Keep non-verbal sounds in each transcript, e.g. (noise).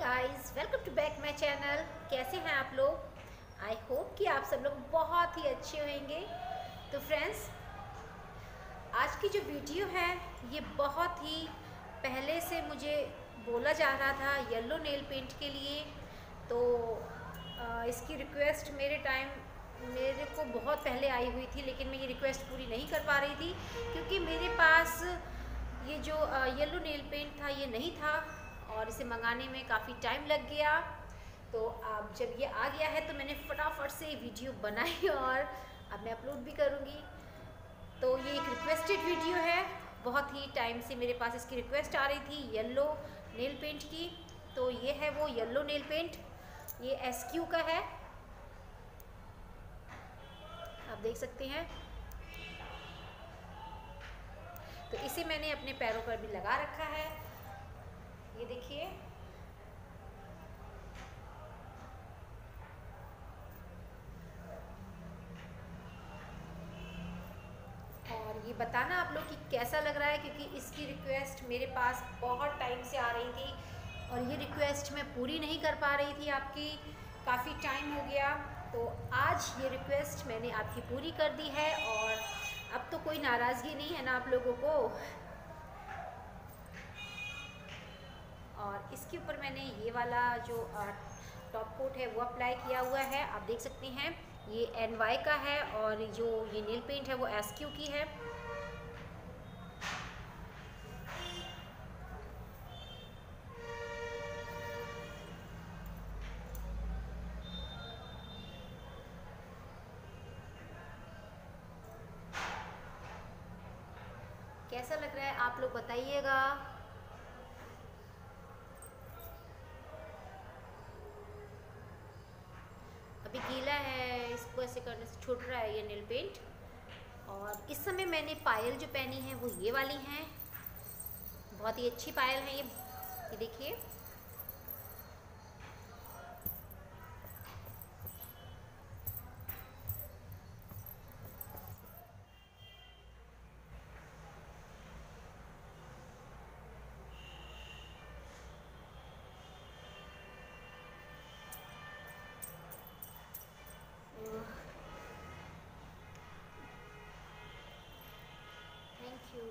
Guys welcome to back my channel कैसे हैं आप लोग? आई होप कि आप सब लोग बहुत ही अच्छे होंगे। तो फ्रेंड्स आज की जो वीडियो है, ये बहुत ही पहले से मुझे बोला जा रहा था येलो नेल पेंट के लिए। तो इसकी रिक्वेस्ट मेरे टाइम मेरे को बहुत पहले आई हुई थी, लेकिन मैं ये रिक्वेस्ट पूरी नहीं कर पा रही थी, क्योंकि मेरे पास ये जो येलो नेल पेंट था, ये नहीं था। और इसे मंगाने में काफ़ी टाइम लग गया। तो अब जब ये आ गया है तो मैंने फटाफट से वीडियो बनाई (laughs) और अब मैं अपलोड भी करूँगी। तो ये एक रिक्वेस्टेड वीडियो है। बहुत ही टाइम से मेरे पास इसकी रिक्वेस्ट आ रही थी येलो नेल पेंट की। तो ये है वो येलो नेल पेंट ये एस क्यू का है। आप देख सकते हैं। तो इसे मैंने अपने पैरों पर भी लगा रखा है। ये देखिए। और ये बताना आप लोग कि कैसा लग रहा है, क्योंकि इसकी रिक्वेस्ट मेरे पास बहुत टाइम से आ रही थी और ये रिक्वेस्ट मैं पूरी नहीं कर पा रही थी आपकी। काफ़ी टाइम हो गया तो आज ये रिक्वेस्ट मैंने आपकी पूरी कर दी है और अब तो कोई नाराज़गी नहीं है ना आप लोगों को। और इसके ऊपर मैंने ये वाला जो टॉप कोट है वो अप्लाई किया हुआ है। आप देख सकते हैं, ये एन वाई का है और जो ये नील पेंट है वो एस क्यू की है। कैसा लग रहा है आप लोग बताइएगा अभी गीला ऐसे करने से छूट रहा है ये नील पेंट और इस समय मैंने पायल जो पहनी है वो ये वाली हैं। बहुत ही अच्छी पायल है ये। ये देखिए थैंक यू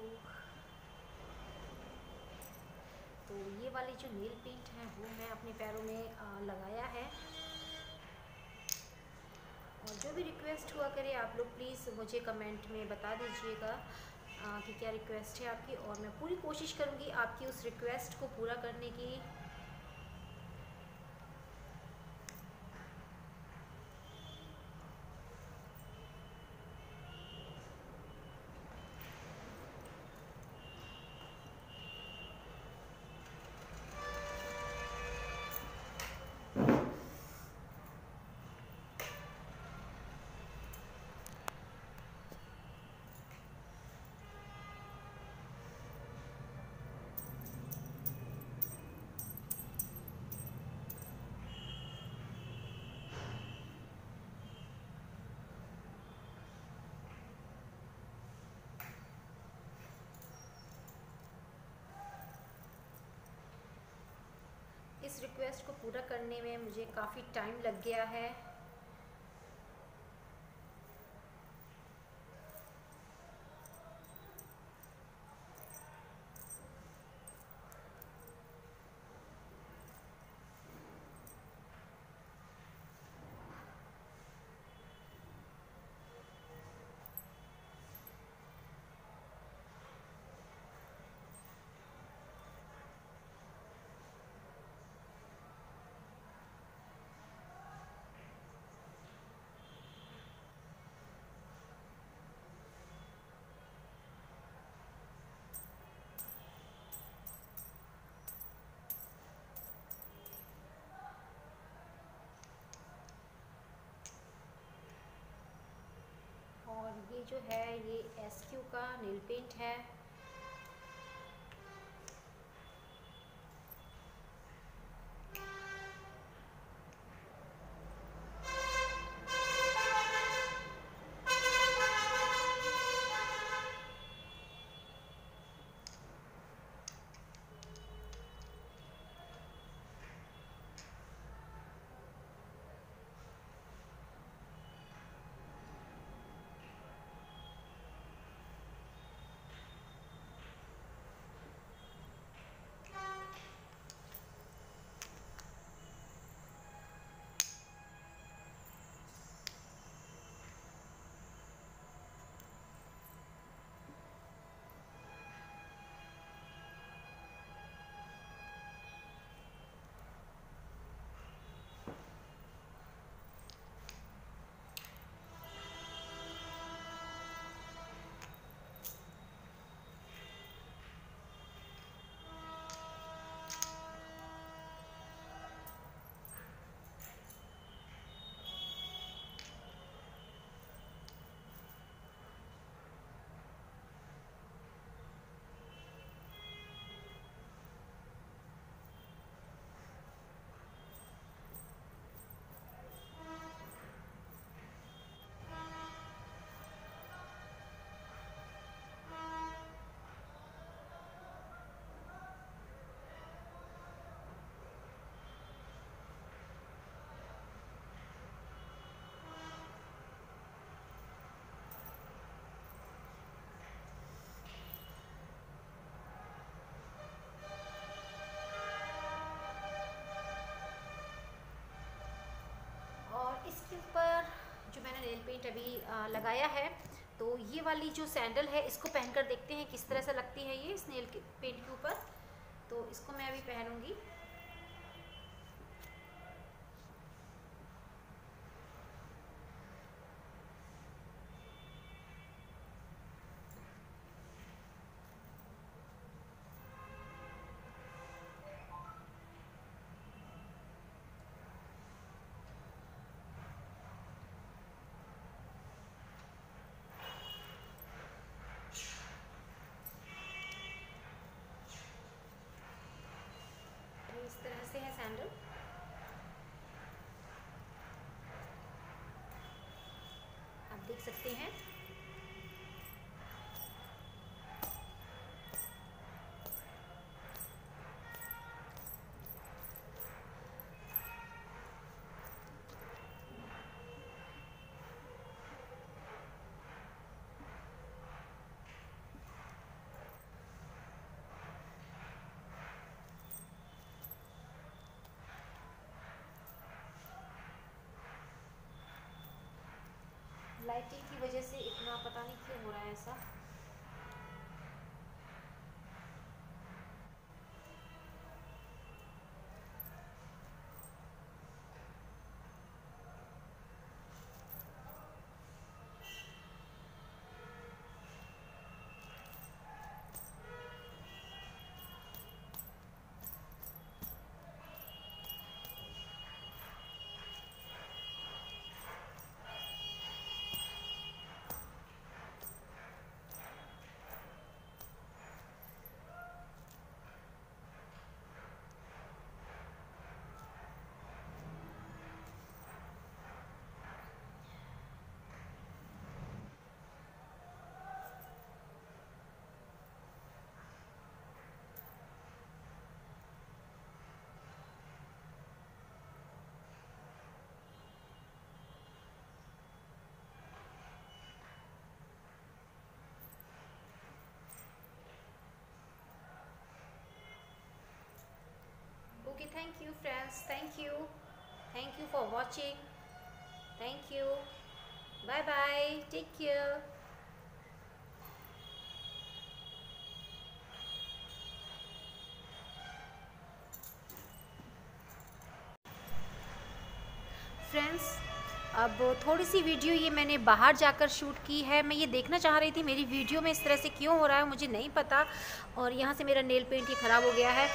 तो ये वाली जो नील पेंट है, वो मैं अपने पैरों में लगाया है। और जो भी रिक्वेस्ट हुआ करे आप लोग प्लीज़ मुझे कमेंट में बता दीजिएगा कि क्या रिक्वेस्ट है आपकी। और मैं पूरी कोशिश करूँगी आपकी उस रिक्वेस्ट को पूरा करने की इस रिक्वेस्ट को पूरा करने में मुझे काफ़ी टाइम लग गया है और ये जो है ये एस क्यू का नील पेंट है। पेंट अभी लगाया है। तो ये वाली जो सैंडल है, इसको पहनकर देखते हैं, किस तरह से लगती है ये स्नेल पेंट के ऊपर। तो इसको मैं अभी पहनूँगी देख सकते हैं। लाइटिंग की वजह से इतना पता नहीं क्यों हो रहा है ऐसा। Thank you, friends. Thank you. Thank you for watching. Thank you. Bye bye take care. Friends अब थोड़ी सी वीडियो ये मैंने बाहर जाकर शूट की है। मैं ये देखना चाह रही थी, मेरी वीडियो में इस तरह से क्यों हो रहा है मुझे नहीं पता। और यहाँ से मेरा नेल पेंट ही ख़राब हो गया है।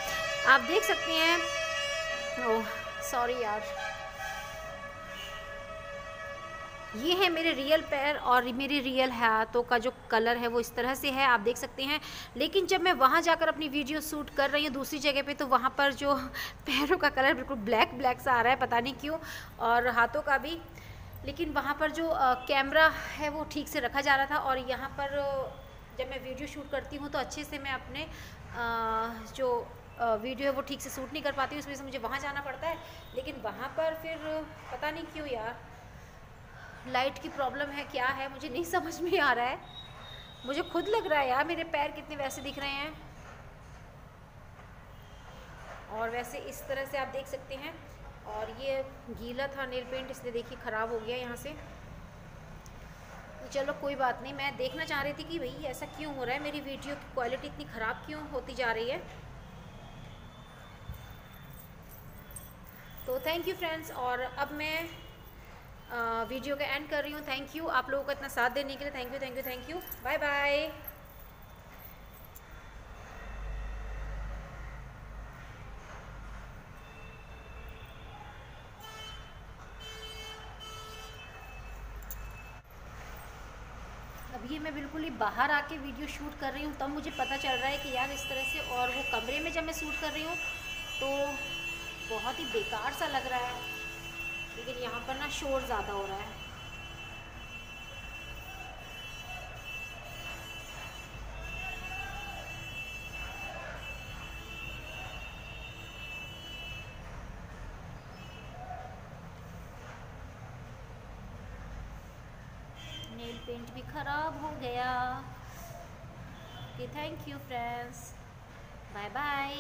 आप देख सकते हैं सॉरी यार। ये है मेरे रियल पैर और मेरे रियल हाथों का जो कलर है वो इस तरह से है, आप देख सकते हैं। लेकिन जब मैं वहाँ जाकर अपनी वीडियो शूट कर रही हूँ दूसरी जगह पे तो वहाँ पर जो (laughs) पैरों का कलर बिल्कुल ब्लैक ब्लैक सा आ रहा है, पता नहीं क्यों, और हाथों का भी। लेकिन वहाँ पर जो कैमरा है वो ठीक से रखा जा रहा था, और यहाँ पर जब मैं वीडियो शूट करती हूँ तो अच्छे से मैं अपने जो वीडियो है, वो ठीक से सूट नहीं कर पाती इस वजह से मुझे वहाँ जाना पड़ता है। लेकिन वहाँ पर फिर पता नहीं क्यों यार लाइट की प्रॉब्लम है, क्या है, मुझे नहीं समझ में आ रहा है। मुझे खुद लग रहा है यार, मेरे पैर कितने वैसे दिख रहे हैं। और वैसे इस तरह से आप देख सकते हैं। और ये गीला था नेल पेंट इसलिए देखिए ख़राब हो गया यहाँ से। चलो, कोई बात नहीं, मैं देखना चाह रही थी कि भाई ऐसा क्यों हो रहा है, मेरी वीडियो की क्वालिटी इतनी ख़राब क्यों होती जा रही है? तो थैंक यू फ्रेंड्स और अब मैं आ, वीडियो का एंड कर रही हूँ. थैंक यू आप लोगों का इतना साथ देने के लिए thank you thank you thank you bye bye ये मैं बिल्कुल ही बाहर आके वीडियो शूट कर रही हूँ. तब मुझे पता चल रहा है कि यार इस तरह से और वो कमरे में जब मैं शूट कर रही हूँ तो बहुत ही बेकार सा लग रहा है। लेकिन यहाँ पर ना शोर ज़्यादा हो रहा है। नेल पेंट भी ख़राब हो गया। Thank you friends bye bye